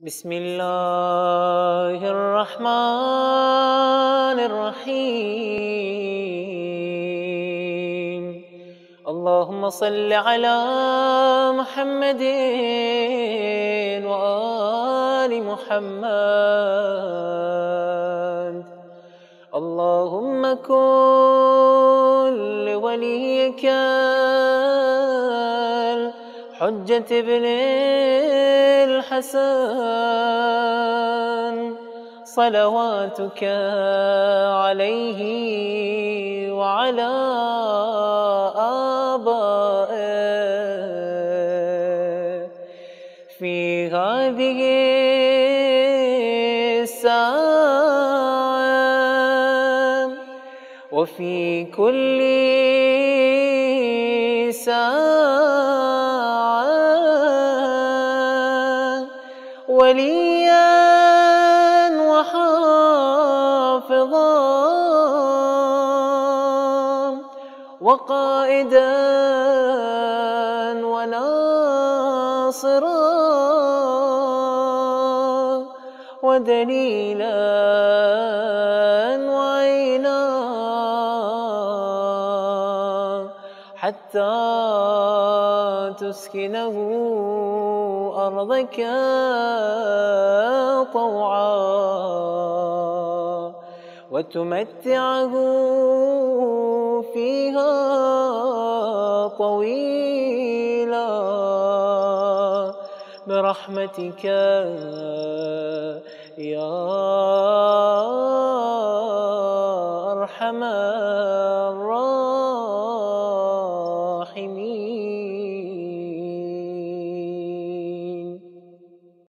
بسم الله الرحمن الرحيم. اللهم صل على محمد وآل محمد. اللهم كن لوليك الحجة ابن الحسن صلواتك عليه وعلى آبائه. في هذه الساعة وفي كل ساعة وليا وحافظا وقائدا وناصرا ودليلا حتى تسكنه أرضك طوعا. وتمتعه فيها طويلا. برحمتك يا أرحم